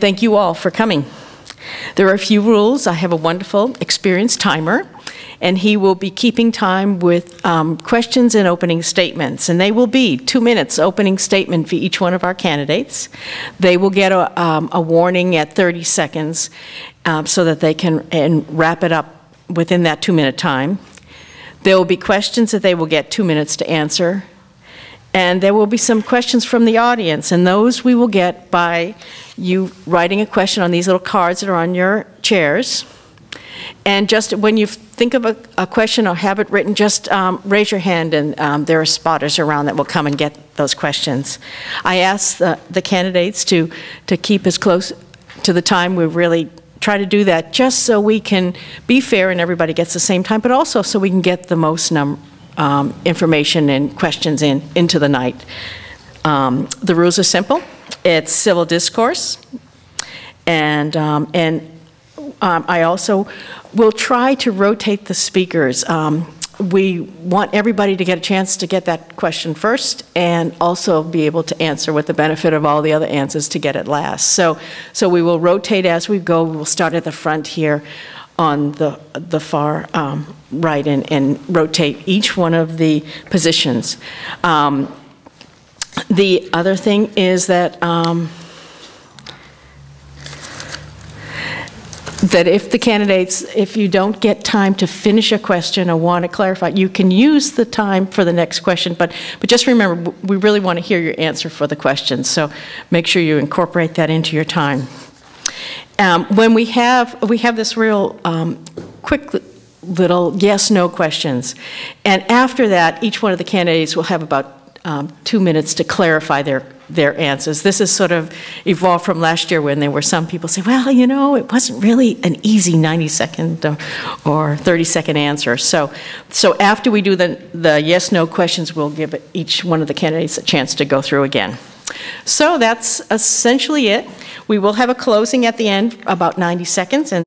Thank you all for coming. There are a few rules. I have a wonderful, experienced timer, and he will be keeping time with um, questions and opening statements. And they will be two minutes opening statement for each one of our candidates. They will get a, um, a warning at 30 seconds um, so that they can and wrap it up within that two-minute time. There will be questions that they will get two minutes to answer. And there will be some questions from the audience, and those we will get by you writing a question on these little cards that are on your chairs. And just when you think of a, a question or have it written, just um, raise your hand, and um, there are spotters around that will come and get those questions. I ask the, the candidates to, to keep as close to the time we really try to do that just so we can be fair and everybody gets the same time, but also so we can get the most num um, information and questions in into the night. Um, the rules are simple. It's civil discourse, and um, and um, I also will try to rotate the speakers. Um, we want everybody to get a chance to get that question first and also be able to answer with the benefit of all the other answers to get it last. So, so we will rotate as we go. We'll start at the front here on the, the far um, right and, and rotate each one of the positions. Um, the other thing is that um, that if the candidates, if you don't get time to finish a question or want to clarify, you can use the time for the next question, but, but just remember, we really want to hear your answer for the question, so make sure you incorporate that into your time. Um, when we have, we have this real um, quick little yes-no questions, and after that, each one of the candidates will have about um, two minutes to clarify their their answers. This is sort of evolved from last year when there were some people say, well, you know, it wasn't really an easy 90 second or 30 second answer. So, so after we do the, the yes no questions, we'll give each one of the candidates a chance to go through again. So that's essentially it. We will have a closing at the end, about 90 seconds. and.